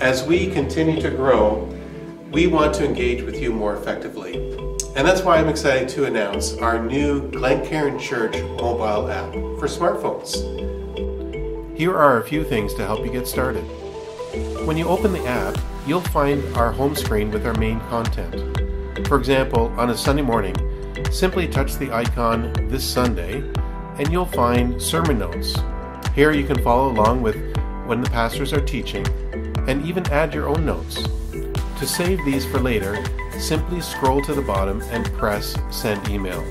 As we continue to grow, we want to engage with you more effectively. And that's why I'm excited to announce our new Glencairn Church mobile app for smartphones. Here are a few things to help you get started. When you open the app, you'll find our home screen with our main content. For example, on a Sunday morning, simply touch the icon This Sunday and you'll find sermon notes. Here you can follow along with when the pastors are teaching and even add your own notes. To save these for later, simply scroll to the bottom and press Send Email.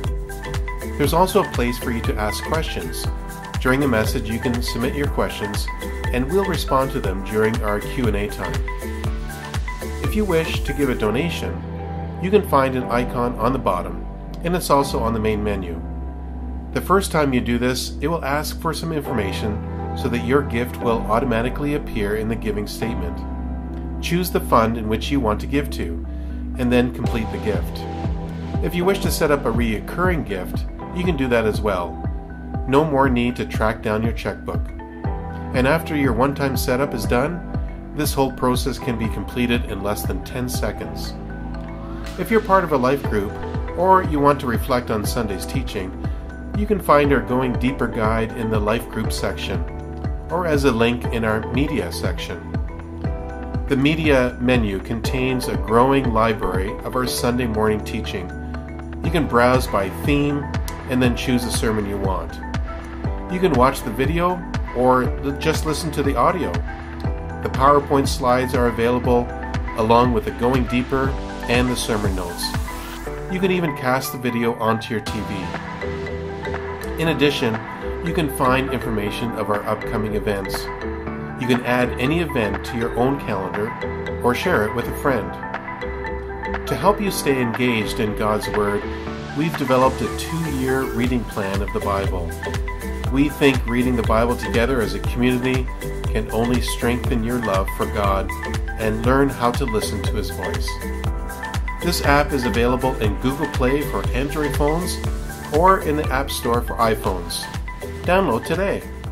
There's also a place for you to ask questions. During the message, you can submit your questions and we'll respond to them during our Q&A time. If you wish to give a donation, you can find an icon on the bottom and it's also on the main menu. The first time you do this, it will ask for some information so that your gift will automatically appear in the giving statement. Choose the fund in which you want to give to, and then complete the gift. If you wish to set up a recurring gift, you can do that as well. No more need to track down your checkbook. And after your one time setup is done, this whole process can be completed in less than 10 seconds. If you're part of a life group, or you want to reflect on Sunday's teaching, you can find our Going Deeper guide in the Life Group section, or as a link in our Media section. The Media menu contains a growing library of our Sunday morning teaching. You can browse by theme and then choose a sermon you want. You can watch the video or just listen to the audio. The PowerPoint slides are available along with the Going Deeper and the sermon notes. You can even cast the video onto your TV. In addition, you can find information of our upcoming events. You can add any event to your own calendar or share it with a friend. To help you stay engaged in God's Word, we've developed a two year reading plan of the Bible. We think reading the Bible together as a community can only strengthen your love for God and learn how to listen to His voice. This app is available in Google Play for Android phones or in the App Store for iPhones. Download today.